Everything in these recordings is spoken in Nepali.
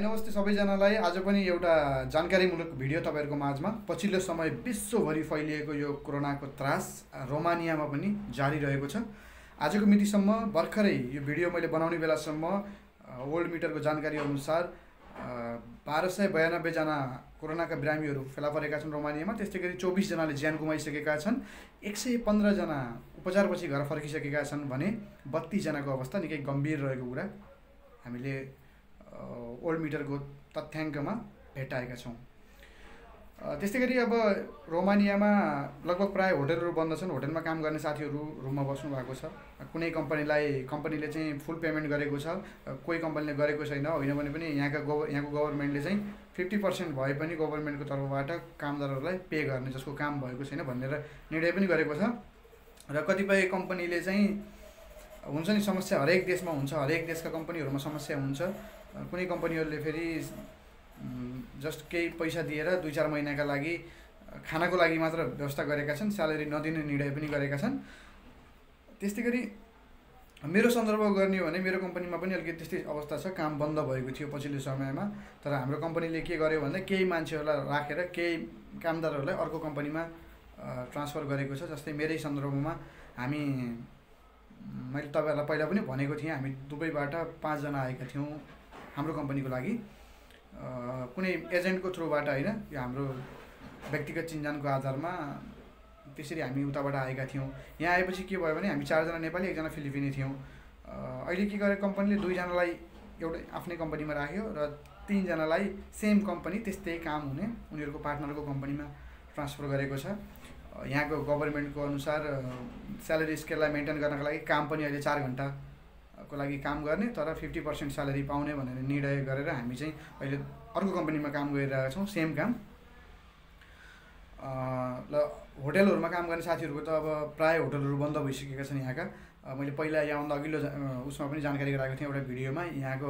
नमस्ते सबैजनालाई आज पनि एउटा जानकारीमूलक भिडियो तपाईँहरूको माझमा। पछिल्लो समय विश्वभरि फैलिएको यो कोरोनाको त्रास रोमानियामा पनि जारी रहेको छ। आजको मितिसम्म भर्खरै यो भिडियो मैले बनाउने बेलासम्म वर्ल्ड मिटरको जानकारी अनुसार बाह्र सय बयानब्बेजना कोरोनाका बिरामीहरू फेला परेका छन् रोमानियामा। त्यस्तै गरी चौबिसजनाले ज्यान गुमाइसकेका छन्। एक सय पन्ध्रजना उपचारपछि घर फर्किसकेका छन् भने बत्तिसजनाको अवस्था निकै गम्भीर रहेको कुरा हामीले ओल्ड मिटरको तथ्याङ्कमा भेटाएका छौँ। त्यस्तै गरी अब रोमानियामा लगभग प्रायः होटलहरू बन्द छन्। होटलमा काम गर्ने साथीहरू रुममा बस्नु भएको छ। कुनै कम्पनीलाई कम्पनीले चाहिँ फुल पेमेन्ट गरेको छ। कोही कम्पनीले गरेको छैन। होइन भने पनि यहाँका गभ यहाँको गभर्मेन्टले चाहिँ फिफ्टी पर्सेन्ट भए पनि गभर्मेन्टको तर्फबाट कामदारहरूलाई पे गर्ने जसको काम भएको छैन भनेर निर्णय पनि गरेको छ। र कतिपय कम्पनीले चाहिँ हुन्छ नि समस्या हरेक देशमा हुन्छ हरेक देशका कम्पनीहरूमा समस्या हुन्छ। कुनै कम्पनीहरूले फेरि जस्ट केही पैसा दिएर दुई चार महिनाका लागि खानाको लागि मात्र व्यवस्था गरेका छन् स्यालेरी नदिने निर्णय पनि गरेका छन्। त्यस्तै गरी मेरो सन्दर्भ गर्ने हो भने मेरो कम्पनीमा पनि अलिकति त्यस्तै अवस्था छ काम बन्द भएको थियो पछिल्लो समयमा। तर हाम्रो कम्पनीले के गर्यो भन्दा केही मान्छेहरूलाई राखेर केही कामदारहरूलाई अर्को कम्पनीमा ट्रान्सफर गरेको छ। जस्तै मेरै सन्दर्भमा हामी मैले तपाईँहरूलाई पहिला पनि भनेको थिएँ हामी दुबईबाट पाँचजना आएका थियौँ हाम्रो कम्पनीको लागि। कुनै एजेन्टको थ्रुबाट होइन यो हाम्रो व्यक्तिगत चिन्जानको आधारमा त्यसरी हामी उताबाट आएका थियौँ। यहाँ आएपछि के भयो भने हामी चारजना नेपाली एकजना फिलिपिनी थियौँ। अहिले के गरे कम्पनीले दुईजनालाई एउटै आफ्नै कम्पनीमा राख्यो र तिनजनालाई सेम कम्पनी त्यस्तै काम हुने उनीहरूको पार्टनरको कम्पनीमा ट्रान्सफर गरेको छ। यहाँको गभर्मेन्टको अनुसार स्यालेरी स्केललाई मेन्टेन गर्नको लागि काम पनि अहिले चार घन्टा को लागि काम गर्ने तर फिफ्टी पर्सेन्ट स्यालेरी पाउने भनेर निर्णय गरेर हामी चाहिँ अहिले अर्को कम्पनीमा काम गरिरहेका छौँ सेम काम। ल होटेलहरूमा काम गर्ने साथीहरूको त अब प्रायः होटलहरू बन्द भइसकेका छन् यहाँका। मैले पहिला यहाँभन्दा अघिल्लो उसमा पनि जानकारी गराएको थिएँ एउटा भिडियोमा। यहाँको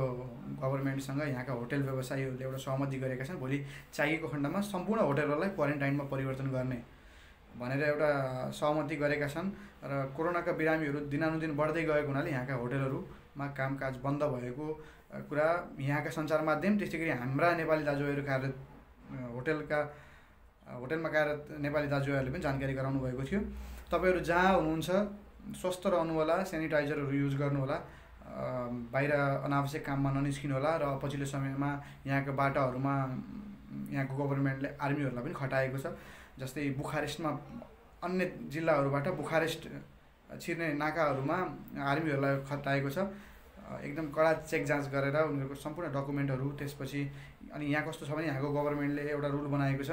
गभर्मेन्टसँग यहाँका होटेल व्यवसायीहरूले एउटा सहमति गरेका छन् भोलि चाहिएको खण्डमा सम्पूर्ण होटेलहरूलाई क्वारेन्टाइनमा परिवर्तन गर्ने। भनेर एउटा सहमति गरेका छन् र कोरोनाका बिरामीहरू दिनानुदिन बढ्दै गएको हुनाले यहाँका होटेलहरूमा कामकाज बन्द भएको कुरा यहाँका सञ्चार माध्यम त्यस्तै गरी हाम्रा नेपाली दाजुभाइहरू कार्यरत होटेलका होटेलमा कार्यरत नेपाली दाजुभाइहरूले पनि जानकारी गराउनु भएको थियो। तपाईँहरू जहाँ हुनुहुन्छ स्वस्थ रहनु होला सेनिटाइजरहरू युज गर्नु होला बाहिर अनावश्यक काममा ननिस्किनु होला र पछिल्लो समयमा यहाँको बाटाहरूमा यहाँको गभर्मेन्टले आर्मीहरूलाई पनि खटाएको छ। जस्तै बुखारेस्टमा अन्य जिल्लाहरूबाट बुखारेस्ट छिर्ने नाकाहरूमा आर्मीहरूलाई खटाएको छ। एकदम कडा चेक जाँच गरेर उनीहरूको सम्पूर्ण डकुमेन्टहरू त्यसपछि अनि यहाँ कस्तो छ भने यहाँको गभर्मेन्टले एउटा रुल बनाएको छ।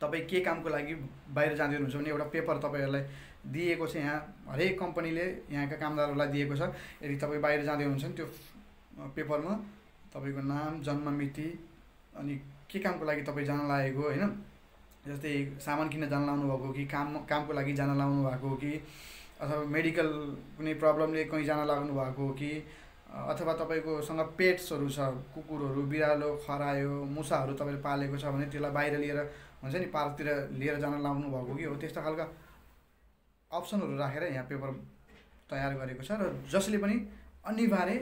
तपाईँ के कामको लागि बाहिर जाँदै हुनुहुन्छ भने एउटा पेपर तपाईँहरूलाई दिएको छ यहाँ। हरेक कम्पनीले यहाँका कामदारहरूलाई दिएको छ। यदि तपाईँ बाहिर जाँदै हुनुहुन्छ भने त्यो पेपरमा तपाईँको नाम जन्म मिति अनि के कामको लागि तपाईँ जान लागेको होइन? जस्तै सामान किन्न जान लाउनु भएको कि काम कामको लागि जान लाउनु भएको कि अथवा मेडिकल कुनै प्रब्लमले कहीँ जान लाग्नु भएको कि अथवा तपाईँकोसँग पेट्सहरू छ कुकुरहरू बिरालो खरायो मुसाहरू तपाईँले पालेको छ भने त्यसलाई बाहिर लिएर हुन्छ नि पार्कतिर लिएर जान लाउनु भएको कि हो? त्यस्तो खालका अप्सनहरू राखेर यहाँ पेपर तयार गरेको छ र जसले पनि अनिवार्य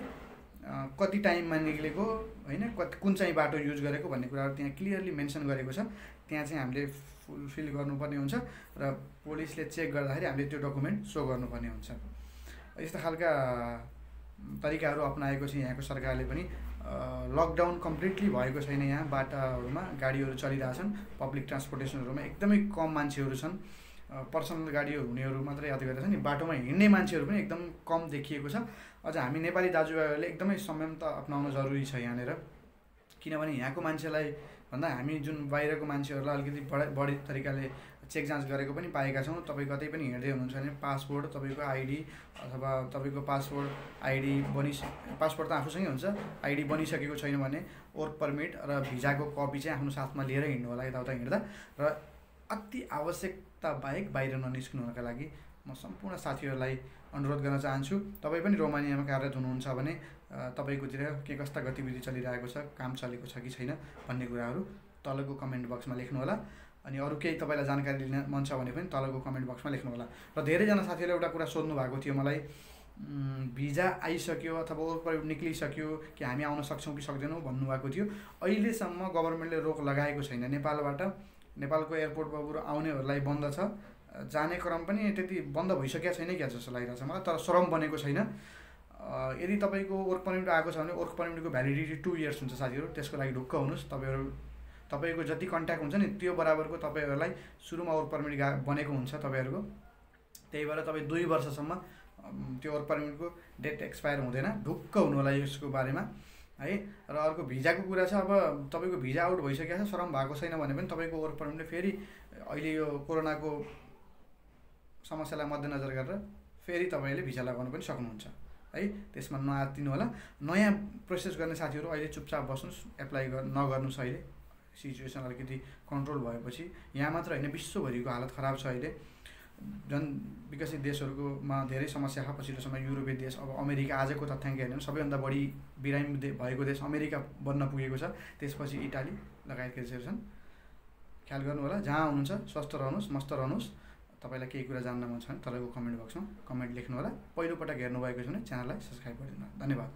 कति टाइममा निक्लेको होइन कति कुन चाहिँ बाटो युज गरेको भन्ने कुराहरू त्यहाँ क्लियरली मेन्सन गरेको छ। त्यहाँ चाहिँ हामीले फुलफिल गर्नुपर्ने हुन्छ र पुलिसले चेक गर्दाखेरि हामीले त्यो डकुमेन्ट सो गर्नुपर्ने हुन्छ। यस्ता खालका तरिकाहरू अप्नाएको छ यहाँको सरकारले पनि। लकडाउन कम्प्लिटली भएको छैन यहाँ बाटाहरूमा गाडीहरू चलिरहेछन् पब्लिक ट्रान्सपोर्टेसनहरूमा एकदमै कम मान्छेहरू छन्। पर्सनल गाडीहरू हुनेहरू मात्रै गरेका छन् नि। बाटोमा हिँड्ने मान्छेहरू पनि एकदम कम देखिएको छ। अझ हामी नेपाली दाजुभाइहरूले एकदमै संयमता अप्नाउन जरुरी छ यहाँनिर। किनभने यहाँको मान्छेलाई भन्दा हामी जुन बाहिरको मान्छेहरूलाई अलिकति बढा बढी तरिकाले चेक जाँच गरेको पनि पाएका छौँ। तपाईँ कतै पनि हिँड्दै हुनुहुन्छ भने पासपोर्ट तपाईँको आइडी अथवा तपाईँको पासपोर्ट आइडी बनिस पासपोर्ट त आफूसँगै हुन्छ। आइडी बनिसकेको छैन भने वर्क पर्मिट र भिजाको कपी चाहिँ आफ्नो साथमा लिएर हिँड्नु होला यताउता हिँड्दा। र अति आवश्यकता बाहेक बाहिर ननिस्किनु हुनका लागि म सम्पूर्ण साथीहरूलाई अनुरोध गर्न चाहन्छु। तपाईँ पनि रोमानियामा कार्यरत हुनुहुन्छ भने तपाईँकोतिर के कस्ता गतिविधि चलिरहेको छ काम चलेको छ कि छैन भन्ने कुराहरू तलको कमेन्ट बक्समा लेख्नुहोला। अनि अरू केही तपाईँलाई जानकारी लिन मन छ भने पनि तलको कमेन्ट बक्समा लेख्नुहोला। र धेरैजना साथीहरूले एउटा कुरा सोध्नु भएको थियो मलाई भिजा आइसक्यो अथवा वर्क निक्लिसक्यो कि हामी आउन सक्छौँ कि सक्दैनौँ भन्नुभएको थियो। अहिलेसम्म गभर्मेन्टले रोक लगाएको छैन नेपालबाट। नेपालको एयरपोर्टमा बरु आउनेहरूलाई बन्द छ। जाने क्रम पनि त्यति बन्द भइसकेको छैन क्या जस्तो लागिरहेको छ मलाई तर श्रम बनेको छैन। यदि तपाईँको वर्क पर्मिट आएको छ भने वर्क पर्मिटको भ्यालिडिटी टु इयर्स हुन्छ साथीहरू त्यसको लागि ढुक्क हुनुहोस्। तपाईँहरू तपाईँको जति कन्ट्याक्ट हुन्छ नि त्यो बराबरको तपाईँहरूलाई सुरुमा वर्क पर्मिट गा बनेको हुन्छ तपाईँहरूको। त्यही भएर तपाईँ दुई वर्षसम्म त्यो वर्क पर्मिटको डेट एक्सपायर हुँदैन। ढुक्क हुनु होला यसको बारेमा। है? र अर्को भिजाको कुरा छ अब तपाईँको भिजा आउट भइसकेको छ श्रम भएको छैन भने पनि तपाईँको वर्क पर्मिटले फेरि अहिले यो कोरोनाको समस्यालाई मध्यनजर गरेर फेरि तपाईँले भिजा लगाउनु पनि सक्नुहुन्छ है? त्यसमा नआत्तिनु होला। नयाँ प्रोसेस गर्ने साथीहरू अहिले चुपचाप बस्नुहोस् एप्लाई गर नगर्नुहोस् अहिले। सिचुएसन अलिकति कन्ट्रोल भएपछि यहाँ मात्र होइन विश्वभरिको हालत खराब छ अहिले। झन् विकसित देशहरूकोमा धेरै समस्या छ पछिल्लो समय युरोपियन देश अब अमेरिका आजको तथ्याङ्क हेर्ने सबैभन्दा बढी बिरामी भएको देश अमेरिका बन्न पुगेको छ त्यसपछि इटाली लगायतका देशहरू छन्। ख्याल गर्नु होला जहाँ हुनुहुन्छ स्वस्थ रहनुहोस् मस्त रहनुहोस्। तपाईँलाई केही कुरा जान्न मन छ भने तपाईँको कमेन्ट बक्समा कमेन्ट लेख्नु होला पहिलोपटक हेर्नुभएको छ भने च्यानललाई सब्सक्राइब गरिदिनु धन्यवाद।